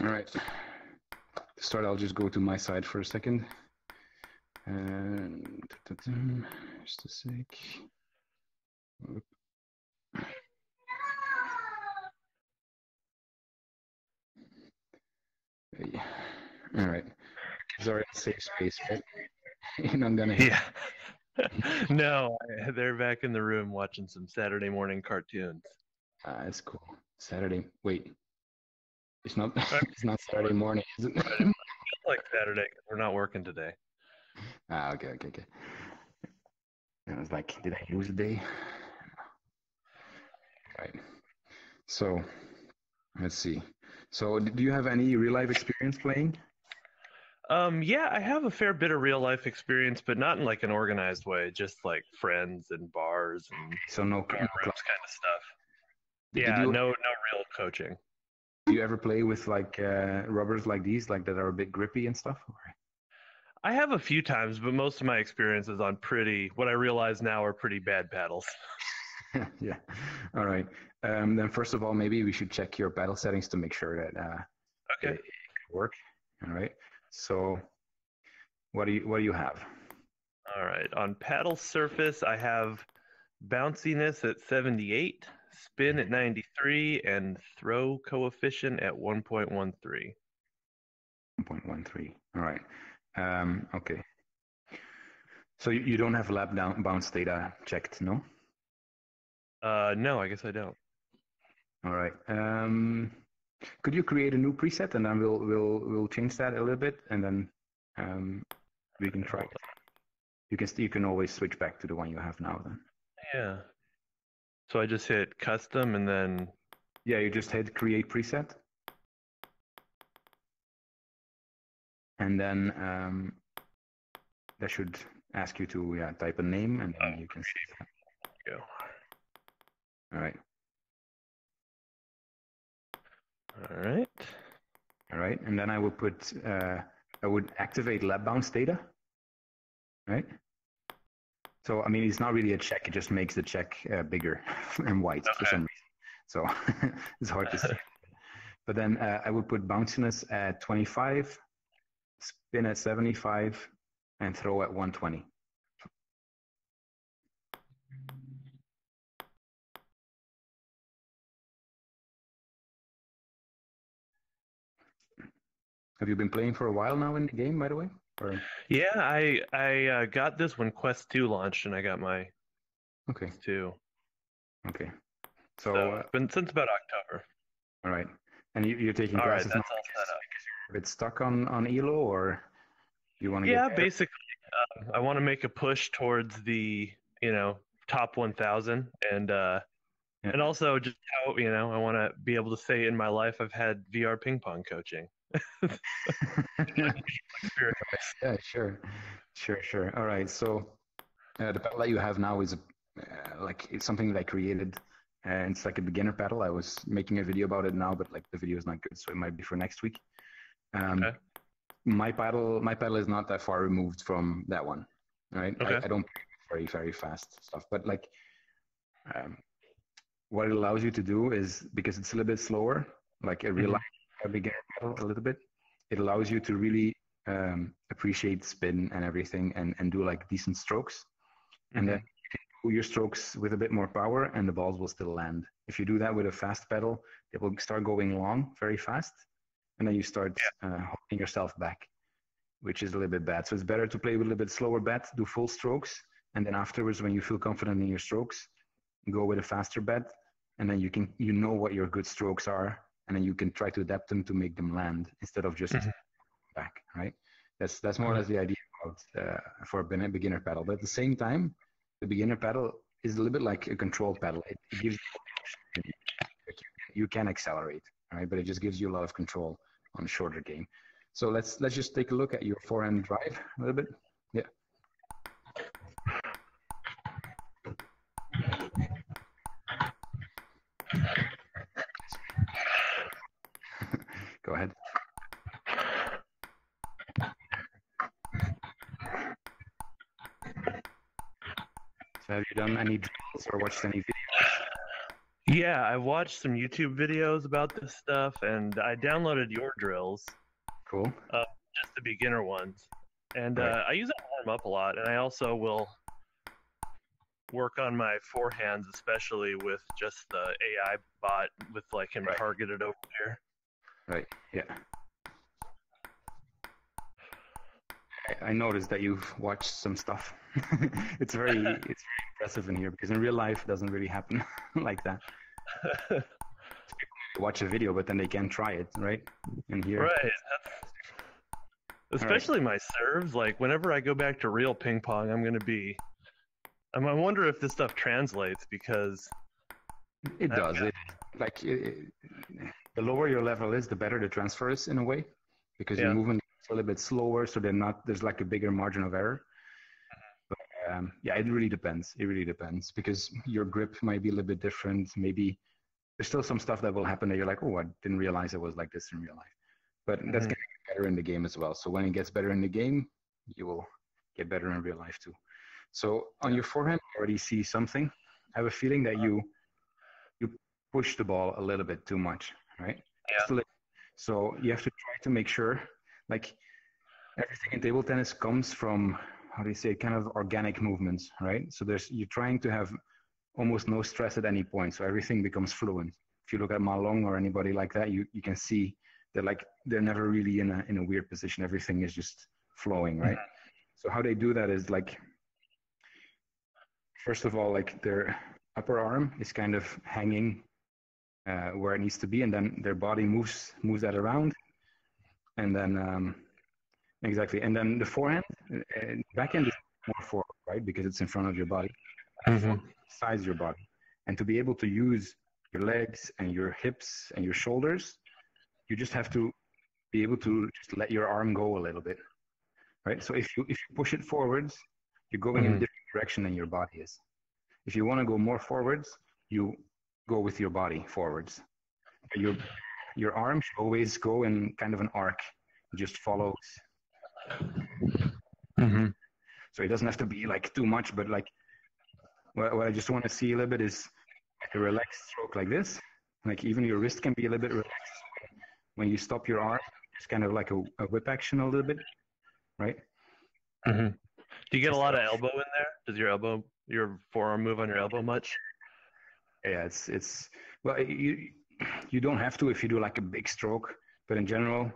All right. To start, I'll just go to my side for a second. And just a sec. Oop. Hey. All right. Sorry, safe space, right? and I'm gonna. Yeah. no, I- they're back in the room watching some Saturday morning cartoons. Ah, that's cool. Saturday. Wait. It's not. it's not Saturday morning, is it? Like Saturday, we're not working today. ah, okay, okay, okay. I was like, did I lose a day? Right. So, let's see. So, do you have any real life experience playing? Um, yeah, I have a fair bit of real life experience, but not in like an organized way, just like friends and bars and So no. no dorm rooms kind of stuff. Did Yeah, you, no, no real coaching. Do you ever play with like uh, rubbers like these, like that are a bit grippy and stuff? Or- I have a few times, but most of my experience is on pretty, what I realize now are pretty bad paddles. yeah. All right. Um, then first of all, maybe we should check your battle settings to make sure that uh, Okay. it, it work. All right. So, what do you what do you have? All right. On paddle surface, I have bounciness at 78, spin at 93, and throw coefficient at 1.13. 1.13. All right. Um, okay. So you, you don't have lab down bounce data checked, no? Uh, no, I guess I don't. All right. Um, could you create a new preset and then we'll we'll we'll change that a little bit and then um, we can try. Hold You can st- you can always switch back to the one you have now. Then. Yeah. So I just hit custom and then Yeah, you just hit create preset. And then um, that should ask you to yeah, type a name and then you can see go. All right. All right. All right. And then I would put uh, I would activate lab bounce data. Right? So I mean it's not really a check, it just makes the check uh, bigger and white for some reason. So it's hard to see. But then uh, I would put bounciness at 25, spin at 75, and throw at 120. Have you been playing for a while now in the game, by the way? Or Yeah, I I uh, got this when Quest 2 launched and I got my okay, Quest 2. okay. So, So uh, it's been since about October. all right, and you, you're taking All right, classes that's now all set up. you're bit stuck on on Elo, or you want to Yeah, basically, uh, I want to make a push towards the you know top 1,000, and uh, Yeah. and also just how you know I want to be able to say in my life I've had VR ping pong coaching. Yeah, sure, sure, sure. All right. So uh, the pedal that you have now is a, uh, like it's something that I created, and it's like a beginner pedal. I was making a video about it now, but like the video is not good, so it might be for next week. Um, Okay. My pedal, my pedal is not that far removed from that one. Right. I, Okay. I don't very very fast stuff, but like. Um, what it allows you to do is because it's a little bit slower, like a real Mhm. life a beginner pedal a little bit, it allows you to really um, appreciate spin and everything and, and do like decent strokes. And then you can do your strokes with a bit more power and the balls will still land. If you do that with a fast pedal, it will start going long very fast. And then you start uh, holding yourself back, which is a little bit bad. So it's better to play with a little bit slower bed, do full strokes. And then afterwards, when you feel confident in your strokes, go with a faster bed. And then you can, you know what your good strokes are. And then you can try to adapt them to make them land instead of just Mhm. back, right? That's that's more or less the idea about uh, for a beginner- pedal. But at the same time, the beginner pedal is a little bit like a control pedal. It, it gives you, you can accelerate, right? But it just gives you a lot of control on a shorter game. So let's let's just take a look at your forehand drive a little bit. Yeah. Go ahead. So have you done any drills or watched any videos? Yeah, I watched some YouTube videos about this stuff, and I downloaded your drills, Cool. just the beginner ones, and Right. uh, I use it to warm up a lot. And I also will work on my forehands, especially with just the AI bot with like him Right. targeted over there. Right. Yeah. I, I noticed that you've watched some stuff. it's very it's very impressive in here because in real life it doesn't really happen like that. Watch a video, but then they can't try it, right? And here, Right. Especially my serves. Like whenever I go back to real ping pong, I'm gonna be. I'm, I wonder if this stuff translates because it does. It like it, it- the lower your level is, the better the transfer is in a way, because Yeah. you're moving a little bit slower, so they're not there's like a bigger margin of error. Um, yeah, it really depends. It really depends because your grip might be a little bit different. Maybe there's still some stuff that will happen that you're like, oh, I didn't realize it was like this in real life. But that's Mhm. gonna better in the game as well. So when it gets better in the game, you will get better in real life too. So on your forehand, you already see something. I have a feeling that you you push the ball a little bit too much, right? Yeah. Just a little. So you have to try to make sure, like everything in table tennis comes from how do you say, kind of organic movements, right? So there's you're trying to have almost no stress at any point, so everything becomes fluent. If you look at Ma Long or anybody like that, you you can see they're like they're never really in a in a weird position. Everything is just flowing, right? So how they do that is like first of all, like their upper arm is kind of hanging uh, where it needs to be, and then their body moves moves that around, and then um, exactly, and then the forehand, uh, backhand is more forward, right, because it's in front of your body, size your body, and to be able to use your legs and your hips and your shoulders, you just have to be able to just let your arm go a little bit, right? So if you if you push it forwards, you're going in a Mhm. different direction than your body is. If you want to go more forwards, you go with your body forwards. Your your arm should always go in kind of an arc, it just follows. Mm-hmm. So it doesn't have to be like too much, but like what, what I just want to see a little bit is like a relaxed stroke like this. Like even your wrist can be a little bit relaxed when you stop your arm. It's kind of like a, a whip action a little bit, right? Mm-hmm. Do you get a Just lot of elbow in there? Does your elbow, your forearm move on your elbow much? Yeah, it's it's well you you don't have to if you do like a big stroke, but in general,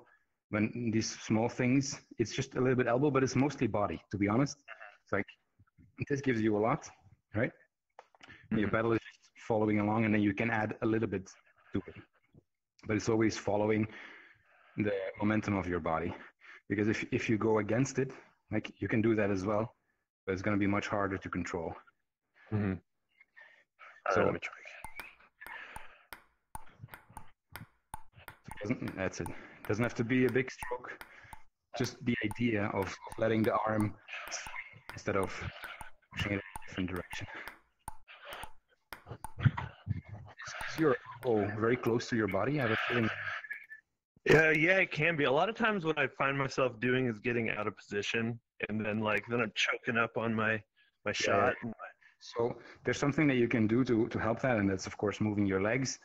when these small things, it's just a little bit elbow, but it's mostly body. To be honest, it's like this gives you a lot, right? Your Mhm. pedal is just following along, and then you can add a little bit to it, but it's always following the momentum of your body. Because if if you go against it, like you can do that as well, but it's going to be much harder to control. Mm-hmm. So- let me try. doesn't that's it doesn't have to be a big stroke just the idea of, of letting the arm swing instead of pushing it in a different direction is your elbow very close to your body i have a feeling Yeah, uh, yeah, it can be. A lot of times, what I find myself doing is getting out of position, and then like then I'm choking up on my my shot. and so there's something that you can do to, to help that and that's of course moving your legs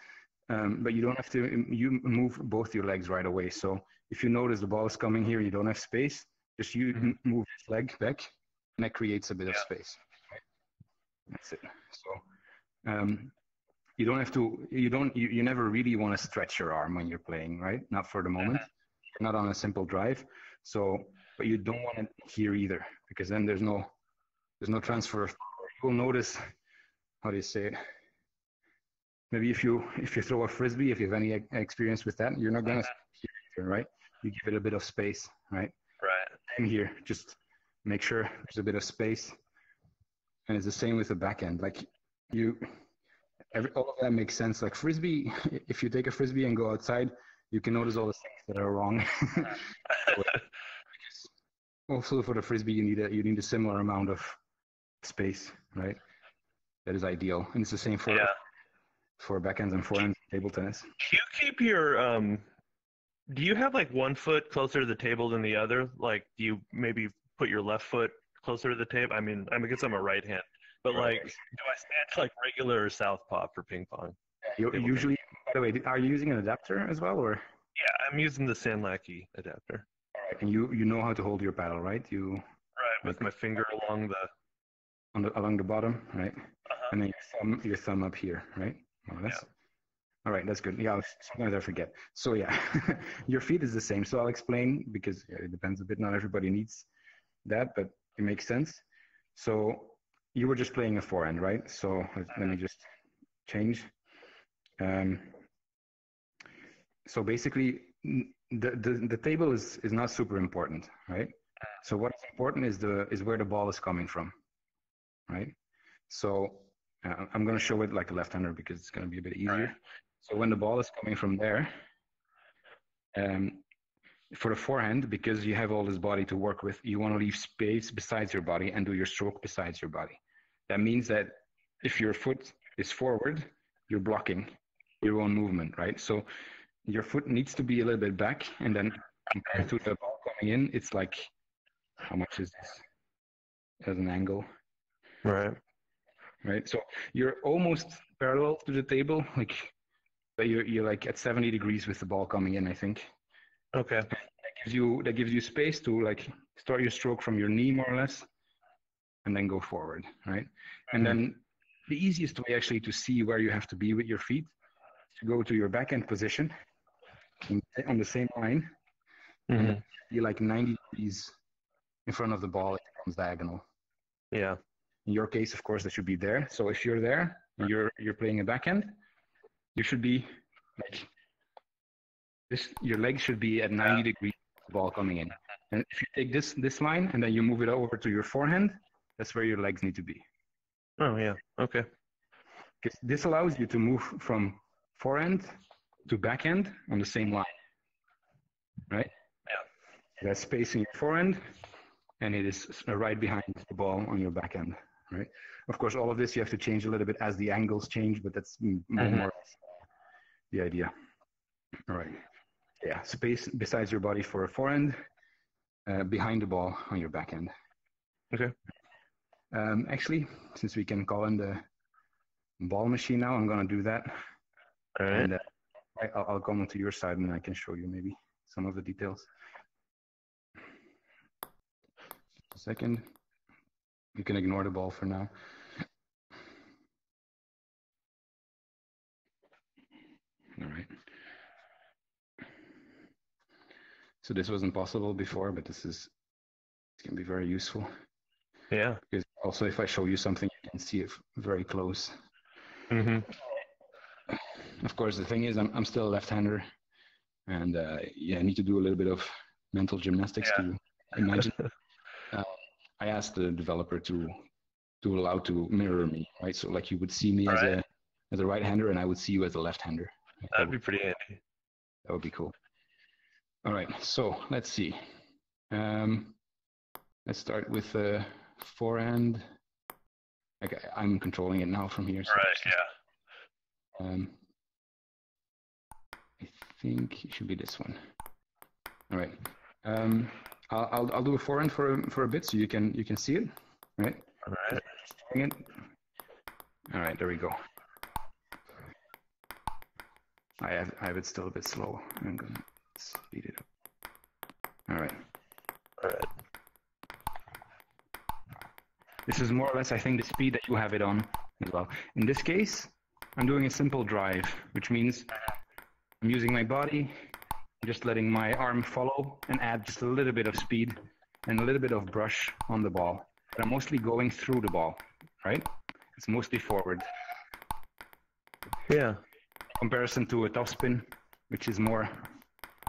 um, but you don't have to you move both your legs right away so if you notice the ball is coming here you don't have space just you Mhm. move this leg back and that creates a bit of space right? that's it so um, you don't have to you don't you, you never really want to stretch your arm when you're playing right not for the moment you're not on a simple drive so but you don't want it here either because then there's no there's no transfer of. You will notice how do you say it? Maybe if you if you throw a frisbee, if you have any experience with that, you're not gonna uh-huh. either, right? You give it a bit of space, right? Right. And here, just make sure there's a bit of space. And it's the same with the back end. Like you, every, all of that makes sense. Like frisbee, if you take a frisbee and go outside, you can notice all the things that are wrong. Uh-huh. also for the frisbee you need a you need a similar amount of space right that is ideal and it's the same for yeah. For backhands and forehands table tennis Do you keep your um? Do you have like one foot closer to the table than the other? Like, do you maybe put your left foot closer to the table? I mean, I guess I'm a right hand, but Right. like, do I stand like regular or southpaw for ping pong? You usually, by the way, are you using an adapter as well, or? Yeah, I'm using the Sanlaki adapter. All right, And you you know how to hold your paddle, right? You right with my finger along the on the along the bottom, right? Uh-huh. And then your thumb your thumb up here, right? Or less. Yeah. All right, that's good. Yeah, sometimes I forget. So yeah, your feet is the same. So I'll explain because it depends a bit. Not everybody needs that, but it makes sense. So you were just playing a forehand, right? So let me just change. Um, so basically, the, the, the table is, is not super important, right? So what's important is the is where the ball is coming from, right? So uh, I'm going to show it like a left-hander because it's going to be a bit easier. Right. So when the ball is coming from there, um, for the forehand, because you have all this body to work with, you want to leave space besides your body and do your stroke besides your body. That means that if your foot is forward, you're blocking your own movement, right? So your foot needs to be a little bit back, and then compared to the ball coming in, it's like, how much is this as an angle? Right. Right. So you're almost parallel to the table, like, but you're you're like at 70 degrees with the ball coming in. I think. Okay. That gives you that gives you space to like start your stroke from your knee more or less, and then go forward, right? And mm-hmm. then the easiest way actually to see where you have to be with your feet to go to your backhand position on the same line. Mm-hmm. You're like 90 degrees in front of the ball, it becomes diagonal. Yeah. In your case, of course, that should be there. So if you're there and you're you're playing a backhand, you should be like this. Your legs should be at 90 yeah. degrees ball coming in. And if you take this this line and then you move it over to your forehand, that's where your legs need to be. Oh yeah. Okay. Because this allows you to move from forehand to backhand on the same line, right? Yeah. That's spacing your forehand, and it is right behind the ball on your backhand, right? Of course, all of this you have to change a little bit as the angles change, but that's more, mm-hmm. more the idea. All right. Yeah, space besides your body for a forehand, uh, behind the ball on your backhand. Okay. Um, actually, since we can call in the ball machine now, I'm going to do that. All right. And, uh, I, will come onto your side and I can show you maybe some of the details. second. You can ignore the ball for now. All right. So this wasn't possible before, but this is can be very useful. Yeah. Because also, if I show you something, you can see it very close. Mm-hmm. Of course, the thing is, I'm I'm still a left-hander, and uh, yeah, I need to do a little bit of mental gymnastics yeah. to imagine. uh, I asked the developer to to allow to mirror me, right? So like you would see me as a as a right-hander, and I would see you as a left-hander. That'd be pretty handy. That would be cool. All right, so let's see. Um, let's start with the uh, forehand. Okay, I'm controlling it now from here. So right. Yeah. Um, I think it should be this one. All right. Um, I'll, I'll, I'll do a forehand for a, for a bit so you can you can see it, right? All right. It. All right, there we go. I have I have it still a bit slow. I'm gonna speed it up. All right. All right. This is more or less, I think, the speed that you have it on as well. In this case, I'm doing a simple drive, which means I'm using my body, just letting my arm follow and add just a little bit of speed and a little bit of brush on the ball. But I'm mostly going through the ball, right? It's mostly forward. Yeah. Comparison to a topspin, which is more,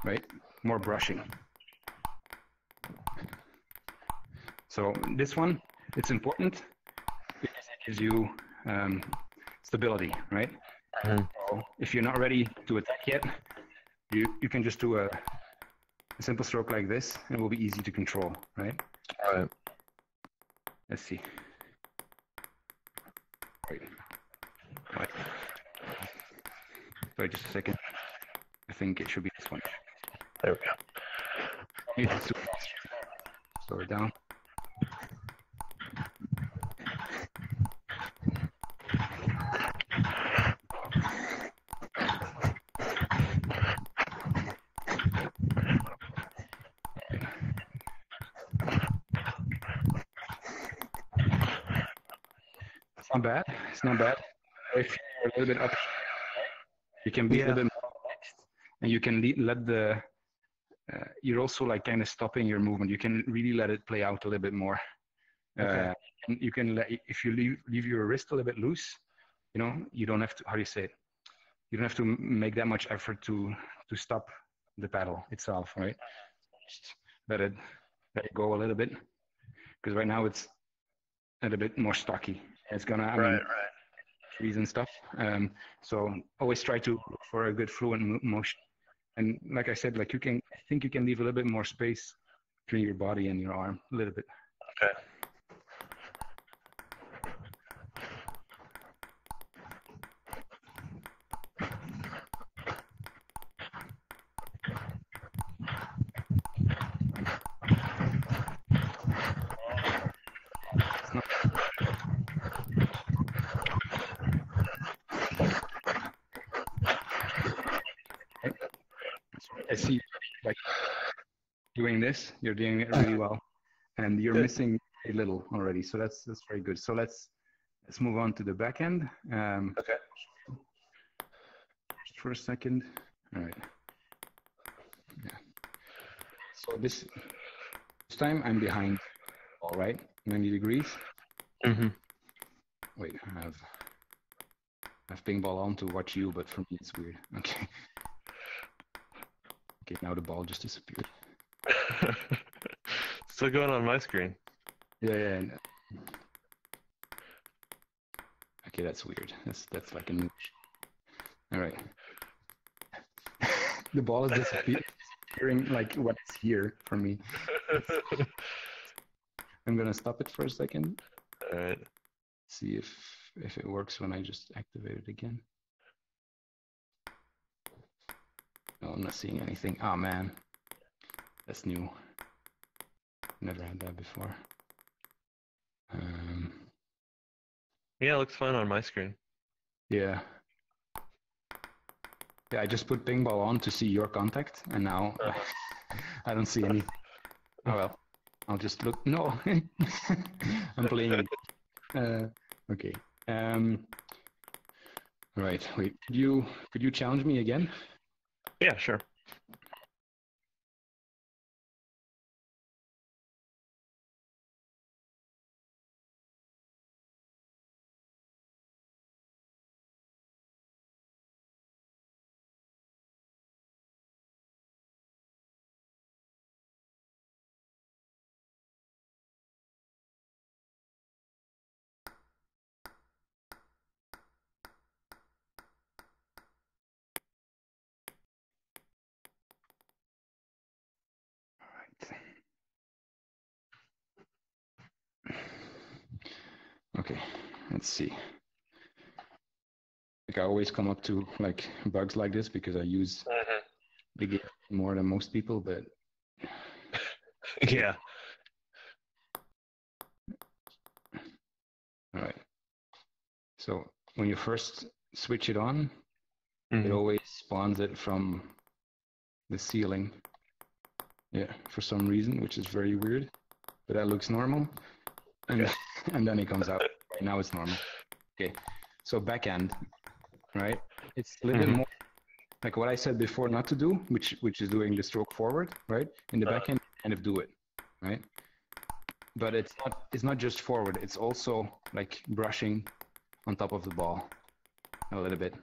right, more brushing. So this one, it's important because it gives you um, stability, right? Mm-hmm. So if you're not ready to attack yet, you, you can just do a, a simple stroke like this and it will be easy to control, right? All right. Let's see. Wait. Wait. Wait just a second. I think it should be this one. There we go. Slow it down. not bad. It's not bad. If you're a little bit up, you can be Yeah. a little bit more relaxed, and you can le- let the. Uh, you're also like kind of stopping your movement. You can really let it play out a little bit more. Okay. Uh, and you can let if you leave leave your wrist a little bit loose. You know, you don't have to. How do you say it? You don't have to make that much effort to to stop the paddle itself, right? Just let it let it go a little bit, because right now it's a little bit more stocky. It's gonna. I mean, Right, right. trees and stuff. Um, so always try to look for a good fluent motion. And like I said, like you can, I think you can leave a little bit more space between your body and your arm, a little bit. Okay. I see, like doing this, you're doing it really well, and you're Good. missing a little already. So that's that's very good. So let's let's move on to the back end. Um, Okay. just for a second. All right. Yeah. So this this time I'm behind. All right, 90 degrees. Mm-hmm. Wait, I have I have ping ball on to watch you, but for me it's weird. Okay. Okay, now the ball just disappeared. Still going on my screen. Yeah, yeah. and- Okay, that's weird. That's that's like a. All right. the ball is disappear- disappearing like what's here for me. I'm gonna stop it for a second. All right. See if if it works when I just activate it again. No, I'm not seeing anything. Oh man, that's new. Never had that before. Um, Yeah, it looks fine on my screen. yeah. Yeah, I just put ping ball on to see your contact, and now I don't see any. Oh well, I'll just look. No, I'm playing. Uh, okay. Um. Right. Wait. Could you could you challenge me again? Yeah, sure. Okay, let's see. Like I always come up to like bugs like this because I use the game more than most people, but Yeah. all right. So when you first switch it on, it Mhm. always spawns it from the ceiling. Yeah, for some reason, which is very weird, but that looks normal. And and then it comes out. Now it's normal. Okay, so back end, right? It's a little Mhm. bit more like what I said before not to do, which which is doing the stroke forward, right? In the Uh. back end, kind of do it, right? But it's not it's not just forward. It's also like brushing on top of the ball a little bit.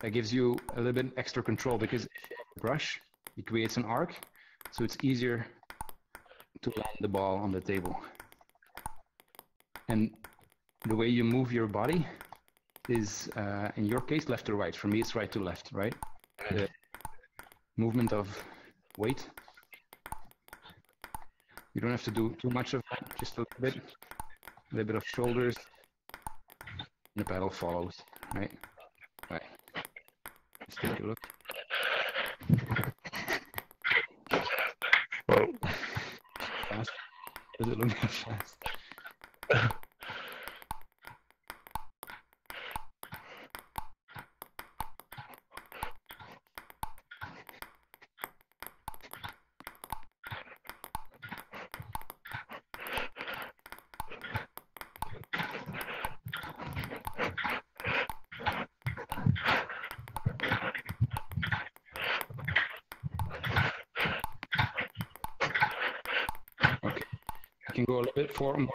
That gives you a little bit extra control because if you have a brush, it creates an arc, so it's easier to land the ball on the table. And the way you move your body is, uh, in your case, left to right. For me, it's right to left, right? The movement of weight. You don't have to do too much of that, just a little bit. A little bit of shoulders. And the pedal follows, right? Right. Let's take a look. Whoa. Fast. Does it look fast?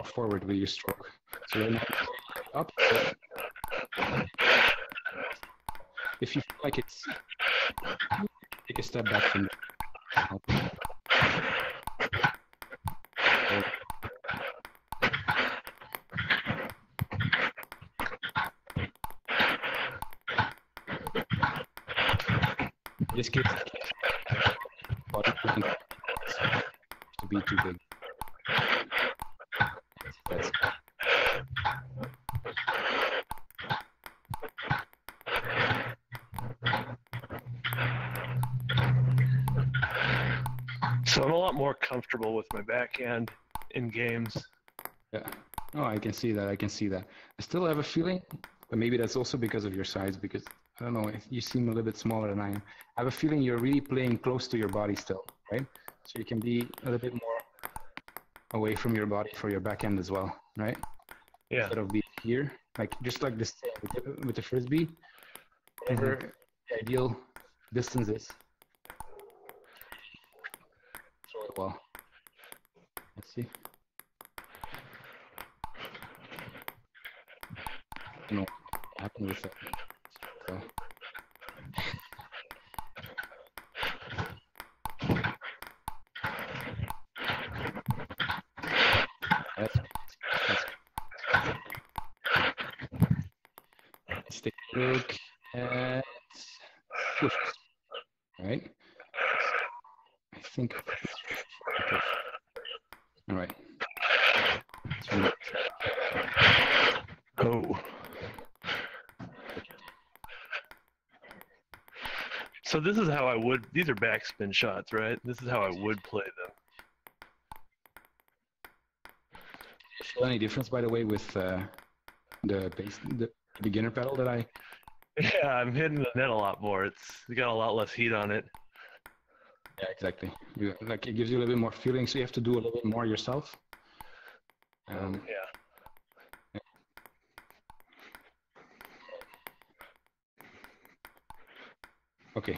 forward with your stroke. So then up. If you feel like it's, take a step back from there. This gives body to be too big. That's So I'm a lot more comfortable with my backhand in games. yeah. Oh, I can see that. I can see that. I still have a feeling, but maybe that's also because of your size. Because I don't know, you seem a little bit smaller than I am. I have a feeling you're really playing close to your body still, right? So you can be a little bit more away from your body for your backhand as well, right? Yeah. Instead of being here, like just like this with the, with the frisbee, whatever mm-hmm. the ideal distance is. Throw it well. Let's see. Don't know happened with. So. That's, that's Let's take a look at. Right? I think. All right. So, Oh. So this is how I would. These are backspin shots, right? This is how I would play them. feel any difference, by the way, with uh, the base, the beginner pedal that I? Yeah, I'm hitting the net a lot more. It's got a lot less heat on it. Yeah, exactly. You, like it gives you a little bit more feeling, so you have to do a little bit more yourself. Um, Yeah. Okay.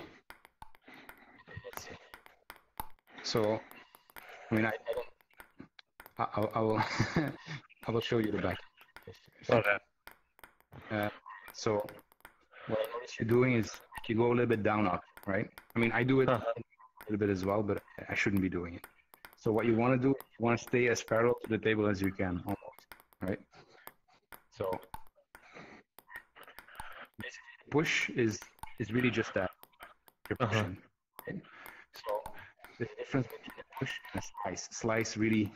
Let's see. So, I mean, I, I. I, will. I will show you the back. Okay. Uh, so, what I notice you're doing is you go a little bit down up, right? I mean, I do it Uh-huh. a little bit as well, but I shouldn't be doing it. So, what you want to do, you want to stay as parallel to the table as you can, almost, right? So, basically, push is is really just that. You're Uh-huh. pushing. So, the difference between a push and a slice. Slice really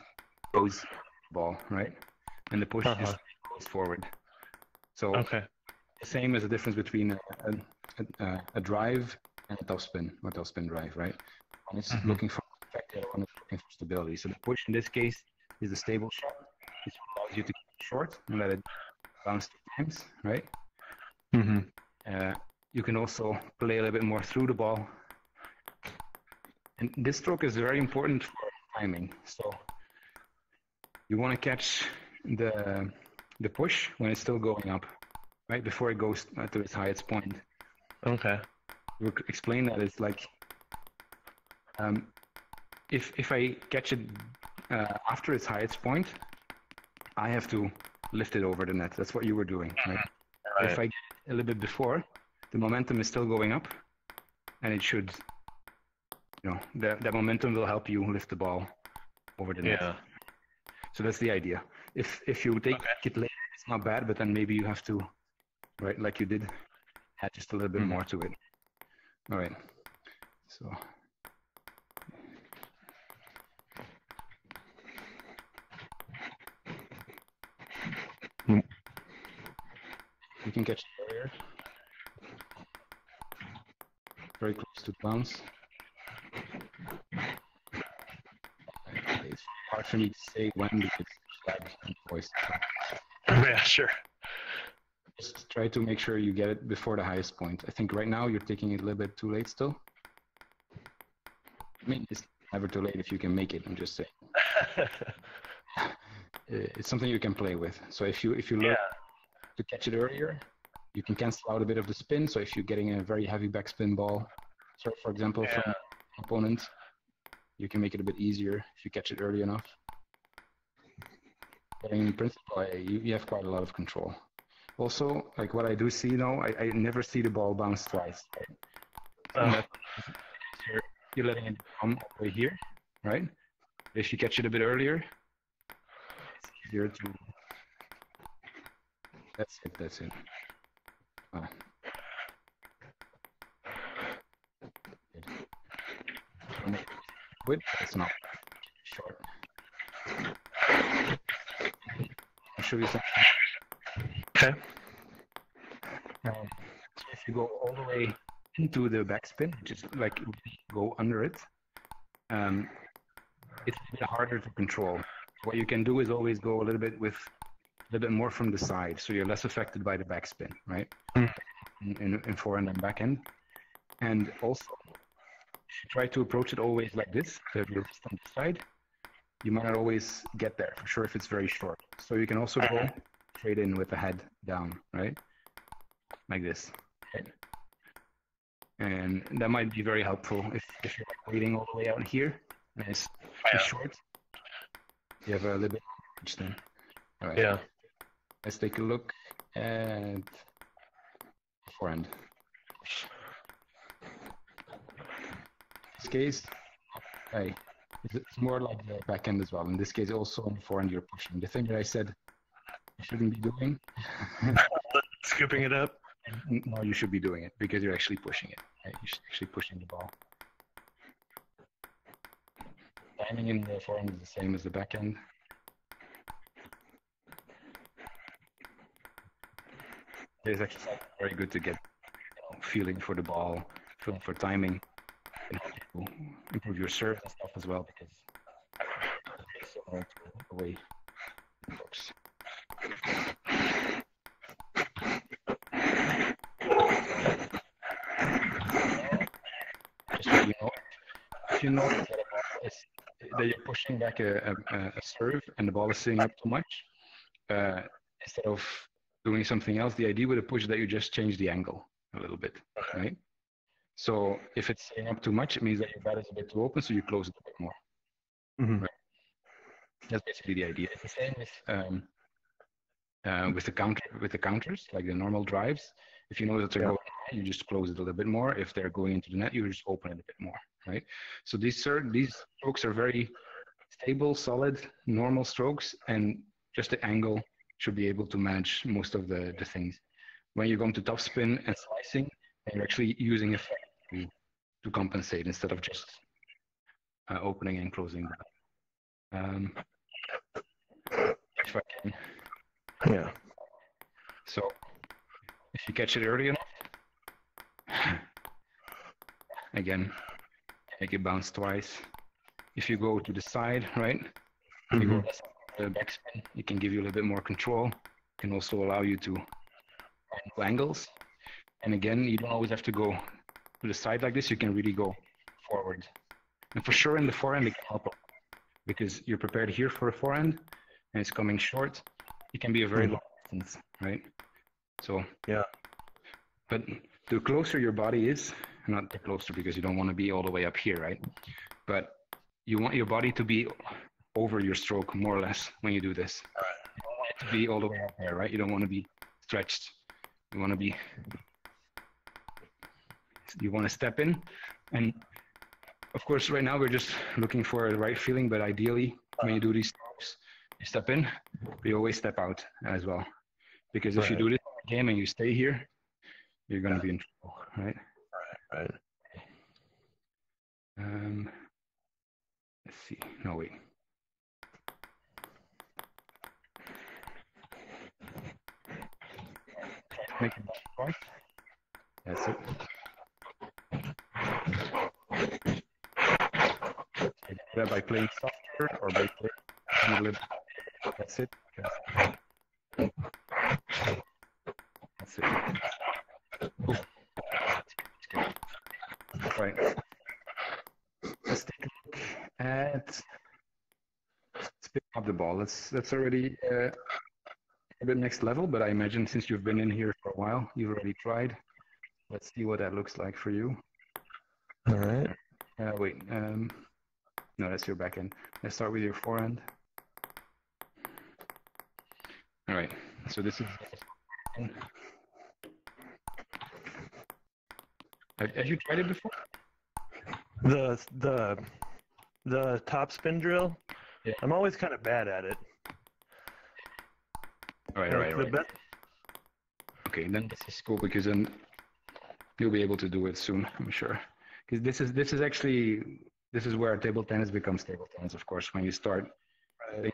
goes ball, right? And the push Uh-huh. just goes forward. So Okay. the same as the difference between a, a, a, drive and a topspin, or topspin drive, right? One is Mhm. looking for effect, the other one is looking for stability. So the push in this case is the stable shot, which allows you to keep it short and let it bounce two times, right? Mm-hmm. Uh, you can also play a little bit more through the ball. And this stroke is very important for timing. So you want to catch the the push when it's still going up, right before it goes to its highest point. Okay. We'll explain that it's like um, if if I catch it uh, after its highest point, I have to lift it over the net. That's what you were doing, right? Right. If I get it a little bit before, the momentum is still going up, and it should, you know, that that momentum will help you lift the ball over the net. Yeah. So that's the idea. If if you take Okay. it later, it's not bad, but then maybe you have to, right, like you did, add just a little bit Mhm. more to it. All right. So. Mm. You can catch it earlier. Very close to the bounce. It's hard for me to say when because voice. Yeah. Sure. Just try to make sure you get it before the highest point. I think right now you're taking it a little bit too late still. I mean, it's never too late if you can make it. I'm just saying. Uh, It's something you can play with. So if you if you learn yeah. to catch it earlier, you can cancel out a bit of the spin. So if you're getting a very heavy backspin ball, so for example, from Yeah. an opponent, you can make it a bit easier if you catch it early enough. But in principle, you, you have quite a lot of control. Also, like what I do see now, I, I never see the ball bounce twice. Right? Uh, you're, you're letting it come over here, right? If you catch it a bit earlier, it's easier to. That's it. That's it. Width, that's not short. I'll show you something. Okay. Um, so if you go all the way into the backspin, just like go under it, um, it's a bit harder to control. What you can do is always go a little bit with a little bit more from the side, so you're less affected by the backspin, right? Mm. In, in, in forehand and backhand. And also, try to approach it always like this, So if you're on the side, you might not always get there for sure if it's very short. So you can also go uh-huh. straight in with the head down, right? Like this. And that might be very helpful if, if you're waiting all the way out here and it's, it's short. You have a little bit of then. All right. Yeah. Let's take a look at forehand. This case, hey, it's more like the back end as well. In this case, also on the forehand, you're pushing. The thing that I said you shouldn't be doing. Scooping it up. No, you should be doing it because you're actually pushing it. Right? You're actually pushing the ball. Timing in the forehand is the same as the back end. It's actually very good to get you know, feeling for the ball, feeling for timing improve your serve and stuff as well because it's similar to you know, if you know that, that you're pushing back a, a, a, serve and the ball is sitting up too much, uh, instead of doing something else, the idea with a push is that you just change the angle a little bit, right? So if it's staying up too much, it means that your bat is a bit too open, so you close it a bit more. Mm-hmm. Right. That's basically the idea. It's the same with um, uh, with the counter with the counters, like the normal drives. If you know that they're yeah. going, you just close it a little bit more. If they're going into the net, you just open it a bit more, right? So these are, these strokes are very stable, solid, normal strokes, and just the angle should be able to manage most of the, the things. When you go into topspin and slicing, and you're actually using effect to, compensate instead of just uh, opening and closing. Um, if I can. Yeah. So if you catch it early enough, again, make it bounce twice. If you go to the side, right, mm-hmm. you go mm-hmm. the backspin, it can give you a little bit more control. It can also allow you to angles. And again, you don't always have to go to the side like this. You can really go forward. And for sure in the forehand, it can help because you're prepared here for a forehand and it's coming short. It can be a very mm-hmm. long distance, right? So yeah. But the closer your body is, not the closer because you don't want to be all the way up here, right? But you want your body to be over your stroke more or less when you do this. Right. You don't want it to be all the way up there, right? You don't want to be stretched. You want to be you want to step in. And of course, right now we're just looking for the right feeling, but ideally, when you do these strokes, you step in, but you always step out as well. Because if right. you do this game and you stay here, you're going to be in trouble, right? Right, right. Um, let's see. No, wait. Make it. That's it. Either by playing softer or by playing That's it. That's it. Right. Let's take a look at spin up the ball. That's that's already uh, a bit next level, but I imagine since you've been in here for a while, you've already tried. Let's see what that looks like for you. Uh, wait. Um, no, that's your backhand. Let's start with your forehand. All right, so this is. Have, have you tried it before? The the the top spin drill. Yeah. I'm always kind of bad at it. All right, all right, all right. Okay, then this is cool because then you'll be able to do it soon, I'm sure. Because this is this is actually this is where table tennis becomes table tennis, of course. When you start, Right.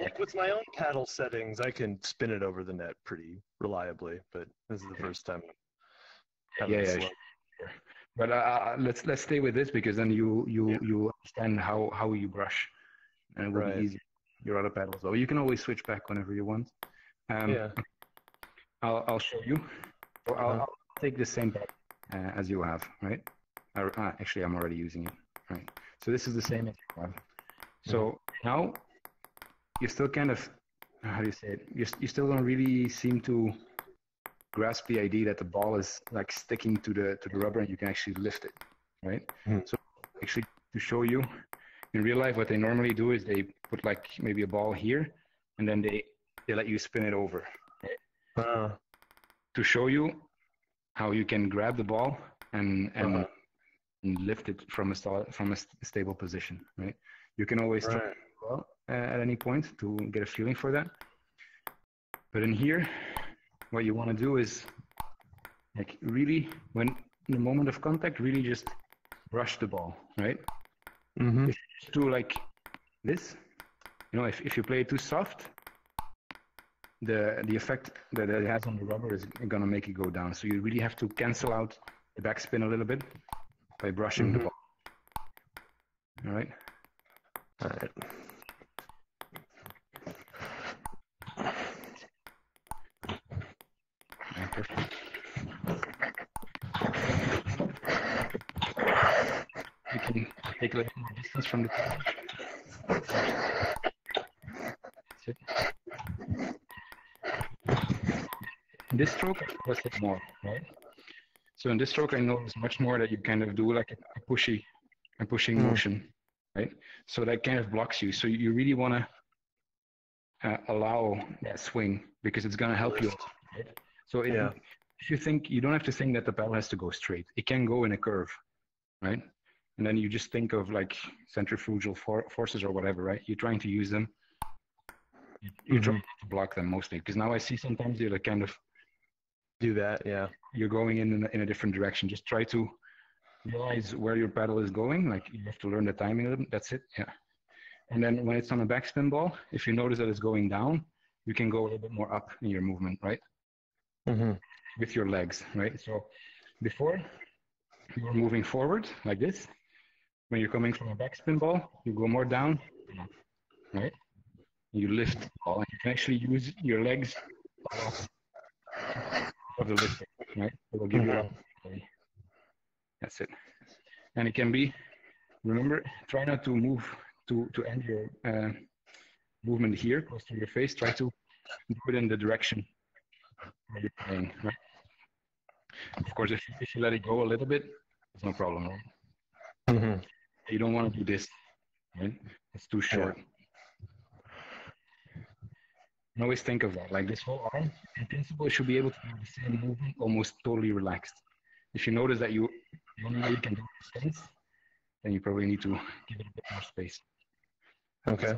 Like with my own paddle settings, I can spin it over the net pretty reliably, but this is the first time. I'm Yeah, yeah, but uh, let's let's stay with this because then you you Yeah. you understand how how you brush, and it will Right. be easier. Your other paddles, though. You can always switch back whenever you want. Um, yeah. I'll I'll show you. So I'll, Uh-huh. I'll take the same pattern uh, as you have, right? Uh, actually, I'm already using it, right? So this is the same have. So now you still kind of, how do you say it? You, you still don't really seem to grasp the idea that the ball is like sticking to the to the rubber and you can actually lift it, right? Mhm. So actually, to show you, in real life, what they normally do is they put like maybe a ball here, and then they they let you spin it over Uh, to show you how you can grab the ball and and, Uh-huh. And lift it from a from a st- stable position, right? You can always try right. it well, uh, at any point to get a feeling for that. But in here, what you want to do is like really when in the moment of contact, really just brush the ball, right? Mm-hmm. Just do like this. You know, if, if you play it too soft, the the effect that it has on the rubber is gonna make it go down. So you really have to cancel out the backspin a little bit by brushing the Mhm. ball. All right. All right. You can take a little more distance from the table. That's it. In this stroke, was more, right? So in this stroke, I notice much more that you kind of do like a, pushy, a pushing Mm. motion, right? So that kind of blocks you. So you really want to uh, allow that swing because it's going to help you. So it, Yeah. if you think you don't have to think that the pedal has to go straight, it can go in a curve, right? And then you just think of like centrifugal for- forces or whatever, right? You're trying to use them. You, you try to block them mostly because now I see sometimes you're like kind of Do that. Yeah. you're going in in a, different direction. Just try to realize where your paddle is going. Like you have to learn the timing of them. That's it. Yeah. And then when it's on a backspin ball, if you notice that it's going down, you can go a little bit more up in your movement, right? Mm-hmm. With your legs, right? So before you were moving forward like this. When you're coming from a backspin ball, you go more down, right? You lift the ball, and you can actually use your legs the lifting, right? It will give you a That's it. And it can be, remember, try not to move to, to end your uh, movement here, close to your face. Try to do it in the direction where you're playing, right? Of course, if, if you let it go a little bit, it's no problem, right? Mm-hmm. You don't want to do this, right? It's too short. Always think of that. Like this whole arm, in principle, it should be able to do the same movement almost totally relaxed. If you notice that you the only way you can do tense, then you probably need to give it a bit more space. Okay.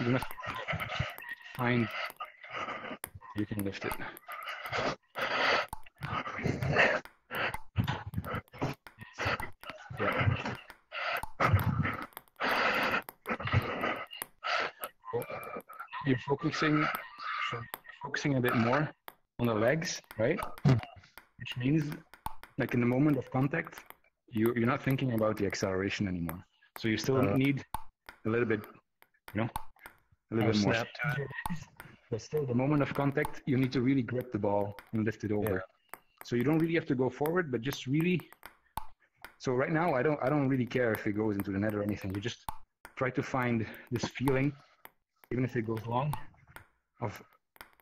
You must find you can lift it. Yeah. You're focusing focusing a bit more on the legs, right? Which means like in the moment of contact, you you're not thinking about the acceleration anymore. So you still Uh. need a little bit, you know, a little bit more snap to it. but still the moment of contact you need to really grip the ball and lift it over so you don't really have to go forward but just really so right now i don't i don't really care if it goes into the net or anything you just try to find this feeling even if it goes long of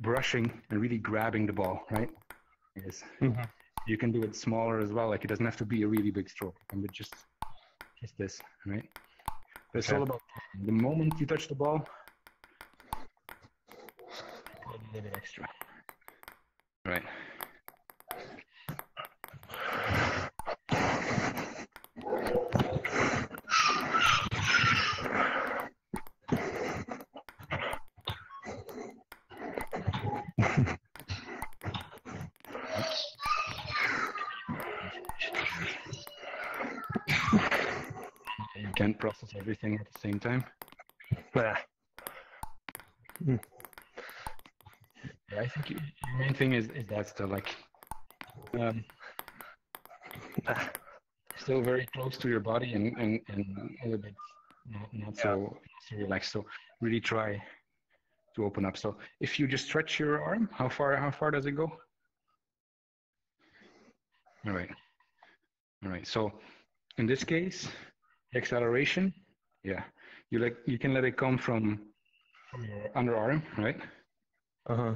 brushing and really grabbing the ball right yes Mhm. you can do it smaller as well. Like it doesn't have to be a really big stroke. It can be just just this, right? But it's Okay. all about the moment you touch the ball. A little bit extra. Right. Process everything at the same time. Ah, Yeah, I think the main thing is, is that still like um, ah, still very close to your body and, and, and a little bit not, not so, not so relaxed. So really try to open up. So if you just stretch your arm, how far how far does it go? All right. All right. So in this case, acceleration, yeah, you like you can let it come from from your underarm, right? uh-huh.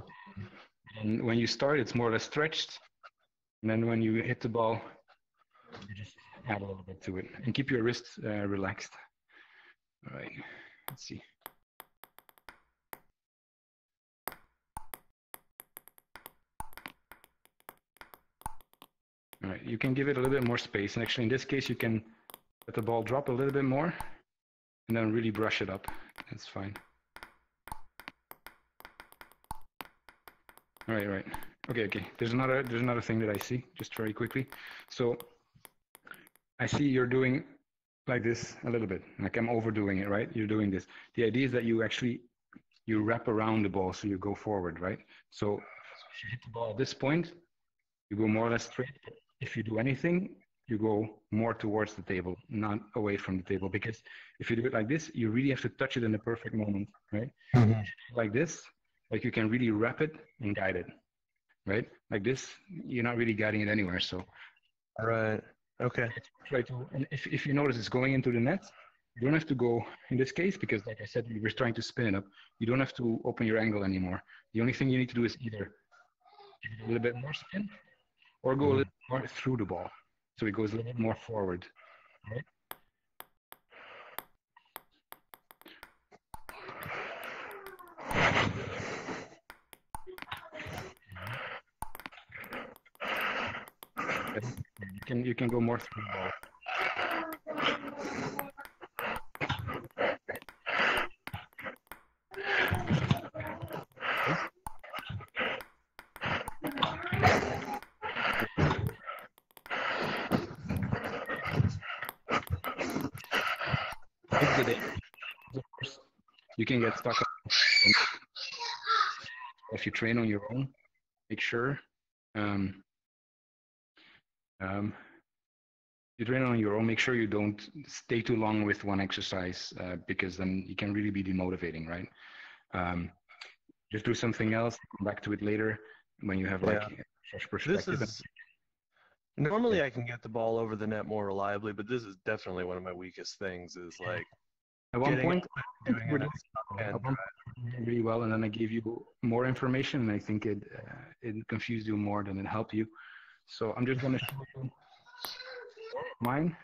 And when you start, it's more or less stretched. And then when you hit the ball, you just add a little bit to it and keep your wrists uh, relaxed. All right, let's see. All right, you can give it a little bit more space. And actually, in this case, you can let the ball drop a little bit more and then really brush it up. That's fine. All right, right. Okay, okay. There's another there's another thing that I see just very quickly. So I see you're doing like this a little bit. Like I'm overdoing it, right? You're doing this. The idea is that you actually you wrap around the ball so you go forward, right? So if you hit the ball at this point, you go more or less straight. If you do anything, you go more towards the table, not away from the table. Because if you do it like this, you really have to touch it in the perfect moment, right? Mm-hmm. like this, like you can really wrap it and guide it, right? Like this, you're not really guiding it anywhere. So right, Okay. try to, and if, if you notice it's going into the net, you don't have to go in this case because, like I said, we were trying to spin it up. You don't have to open your angle anymore. The only thing you need to do is either give it a little bit more spin or go a mm-hmm. little more through the ball. So it goes a little bit more forward. You can you can go more through the ball. It's the day. Of course, you can get stuck. If you train on your own, make sure um, um, you train on your own. Make sure you don't stay too long with one exercise uh, because then it can really be demotivating, right? Um, just do something else. Come back to it later when you have like Yeah. fresh This is normally I can get the ball over the net more reliably, but this is definitely one of my weakest things. Is like At one point, up I and think doing we're doing- and point really well, and then I gave you more information, and I think it uh, it confused you more than it helped you. So I'm just going to show you mine,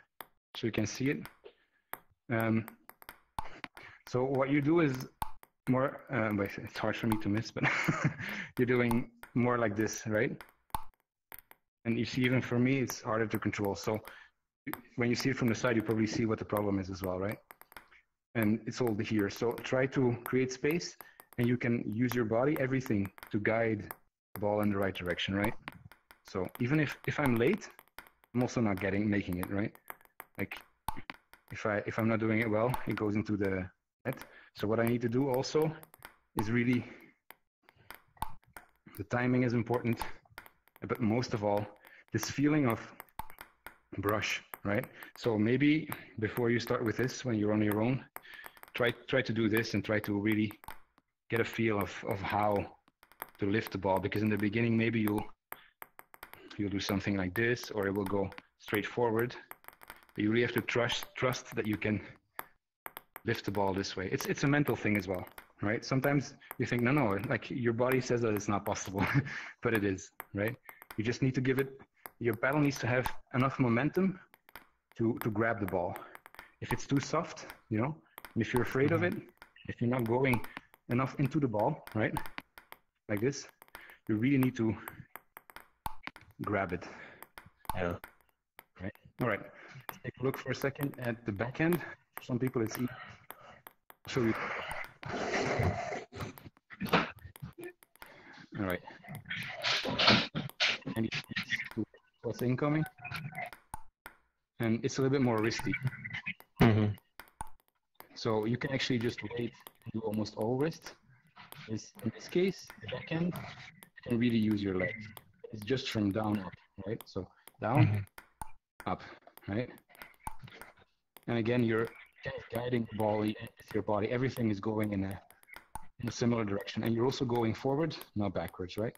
so you can see it. Um, so what you do is more. Uh, wait, it's hard for me to miss, but you're doing more like this, right? And you see, even for me, it's harder to control. So when you see it from the side, you probably see what the problem is as well, right? And it's all here. So try to create space and you can use your body, everything to guide the ball in the right direction, right? So even if, if I'm late, I'm also not getting, making it, right? Like if I, if I'm not doing it well, it goes into the net. So what I need to do also is really, the timing is important, but most of all, this feeling of brush, right? So maybe before you start with this, when you're on your own, try try to do this and try to really get a feel of, of how to lift the ball because in the beginning maybe you'll you'll do something like this or it will go straight forward. But you really have to trust trust that you can lift the ball this way. It's it's a mental thing as well right? Sometimes you think no no like your body says that it's not possible but it is right? You just need to give it your paddle needs to have enough momentum to, to grab the ball. If it's too soft, you know, and if you're afraid mm-hmm. of it, if you're not going enough into the ball, right, like this, you really need to grab it. Yeah. Right. All right. Let's take a look for a second at the backhand. For some people, it's easy. Show you. All right. And what's incoming. And it's a little bit more risky. So you can actually just wait do almost all wrist. Is in this case, the backhand, you can really use your legs. It's just from down up, right? So down, mm-hmm. up, right? And again, you're kind of guiding the ball with your body. Everything is going in a in a similar direction, and you're also going forward, not backwards, right?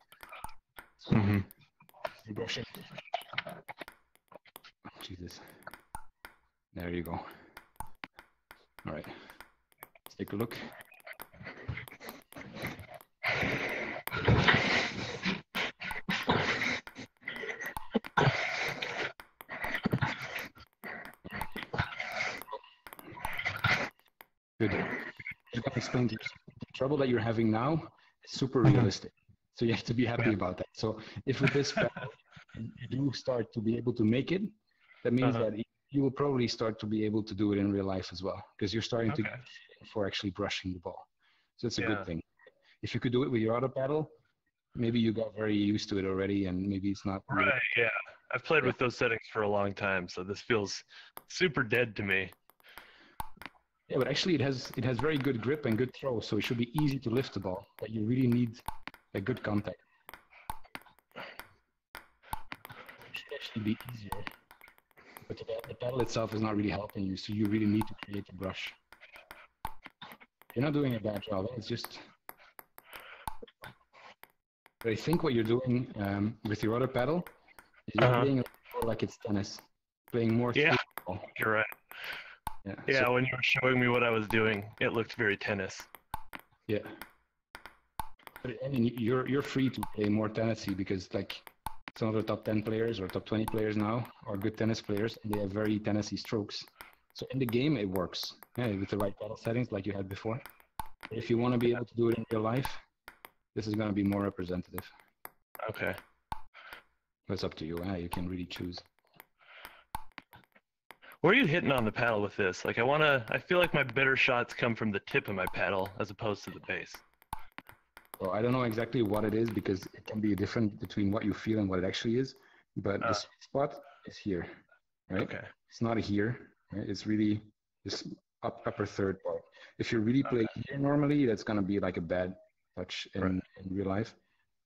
So you're brushing. Jesus. There you go. All right. Let's take a look. Good. Going to explain. The trouble that you're having now is super mm-hmm. realistic. So you have to be happy about that. So if with this you start to be able to make it, that means uh-huh. that you will probably start to be able to do it in real life as well because you're starting okay. to for actually brushing the ball. So it's a yeah. good thing. If you could do it with your other paddle, maybe you got very used to it already and maybe it's not right yeah i've played yeah. with those settings for a long time so this feels super dead to me yeah, but actually it has it has very good grip and good throw, so it should be easy to lift the ball. But you really need a good contact. It should actually be easier. But the, the pedal itself is not really helping you, so you really need to create a brush. You're not doing a bad job. It's just. But I think what you're doing um, with your other pedal is you're uh-huh. playing more like it's tennis, playing more. Yeah, you're right. Yeah. Yeah. So, when you were showing me what I was doing, it looked very tennis. Yeah. But I mean, you're you're free to play more tennessy because like some of the top 10 players or top 20 players now are good tennis players and they have very tennessy strokes. So in the game, it works yeah, with the right pedal settings like you had before. If you want to be able to do it in real life, this is going to be more representative. Okay. That's up to you. Yeah, you can really choose. Where are you hitting on the paddle with this? Like, I want to. I feel like my better shots come from the tip of my paddle as opposed to the base. Well, I don't know exactly what it is because it can be different between what you feel and what it actually is. But uh, the sweet spot is here, right? Okay. It's not here. Right? It's really this up, upper third part. If you really play okay. here normally, that's gonna be like a bad touch in, right. in real life.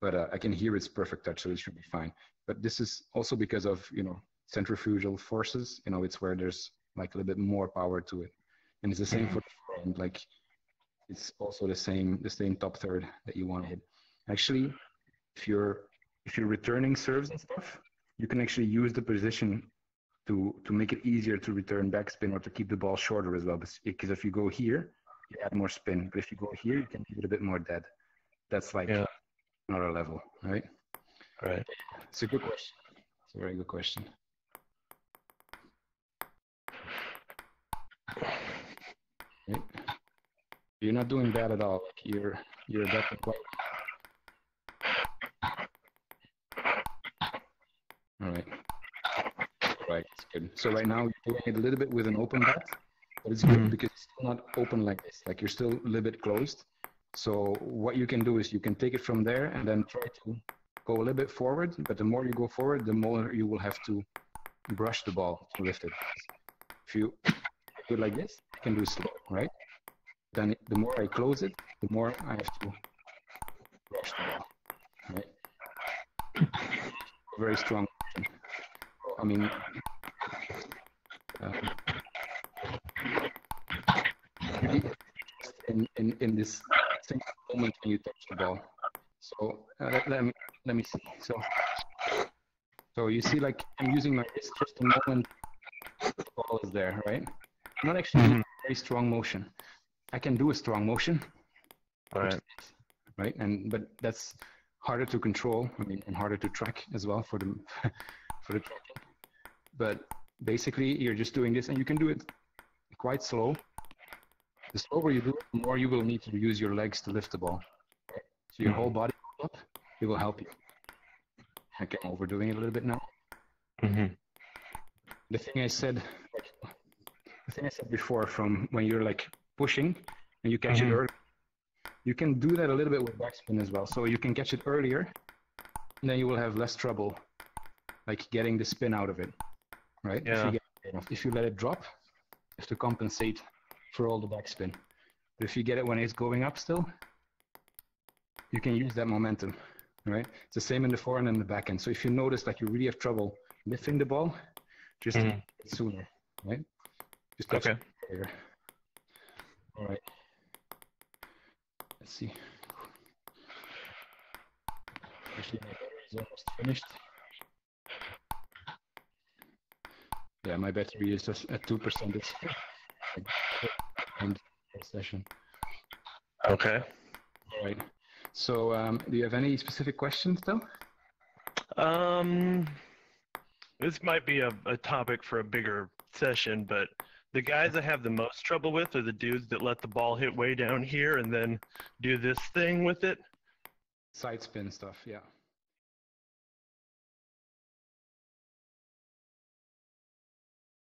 But uh, I can hear its perfect touch, so it should be fine. But this is also because of you know centrifugal forces. You know, it's where there's like a little bit more power to it, and it's the same mm-hmm. for the forehand. Like it's also the same the same top third that you want to hit. Actually, if you're if you're returning serves and stuff, you can actually use the position to to make it easier to return backspin or to keep the ball shorter as well. Because if you go here, you add more spin. But if you go here, you can keep it a bit more dead. That's like yeah. another level, right? Right. It's a good question. It's a very good question. You're not doing bad at all. You're you're a better player. All right. All right, it's good. So right now you're doing it a little bit with an open bat, but it's good mm. because it's still not open like this. Like you're still a little bit closed. So what you can do is you can take it from there and then try to go a little bit forward. But the more you go forward, the more you will have to brush the ball to lift it. If you do it like this, you can do slow, right? Then the more I close it, the more I have to brush the ball, right? Very strong. I mean, um, in, in, in this single moment when you touch the ball. So uh, let, let, me let me see. So so you see, like I'm using my wrist just a moment the ball is there, right? not actually mm-hmm. very strong motion. I can do a strong motion, right? Right, and but that's harder to control. I mean, and harder to track as well for the for the tracking. But basically, you're just doing this, and you can do it quite slow. The slower you do it, the more you will need to use your legs to lift the ball. So your whole body up, it will help you. Okay, I'm overdoing it a little bit now. Mm-hmm. The thing I said, like, the thing I said before, from when you're like pushing and you catch Mhm. it early, you can do that a little bit with backspin as well. So you can catch it earlier, and then you will have less trouble, like getting the spin out of it, right? If Yeah. you, get, if you let it drop, you have to compensate for all the backspin. But if you get it when it's going up still, you can use that momentum, right? It's the same in the forehand and the backhand. So if you notice like you really have trouble lifting the ball, just Mhm. sooner, right? Just touch Okay. it earlier. All right. Let's see. Actually, my battery is almost finished. Yeah, my battery is just at two percent. It's end session. Okay. All right. So, um, do you have any specific questions, though? Um, this might be a, a topic for a bigger session, but the guys I have the most trouble with are the dudes that let the ball hit way down here and then do this thing with it. Side spin stuff. Yeah.